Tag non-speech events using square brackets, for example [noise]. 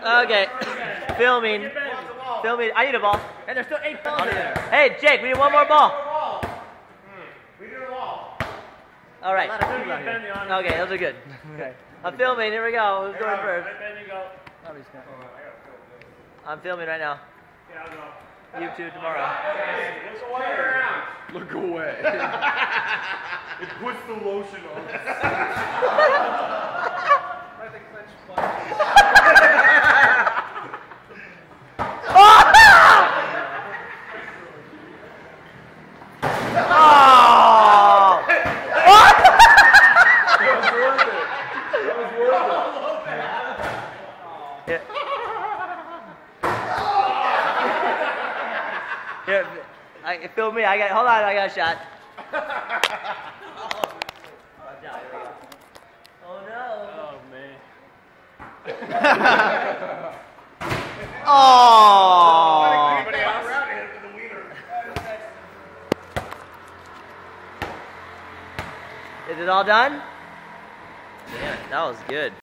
Okay. Filming. Filming. I need a ball. And there's still eight balls in there. Hey, Jake, we need one more ball. All right. A lot of people out here. Okay, those are good. [laughs] Okay. I'm filming. Here we go. Who's going first? Nobody's oh, got- I'm filming right now. YouTube tomorrow. Look away. [laughs] it puts the lotion on. [laughs] Oh! That was worth it. That was it. Here, I, film me. I got. Hold on. I got a shot. Oh no. Oh, man. Oh. Anybody else? Hit the wiener. Is it all done? Yeah, that was good.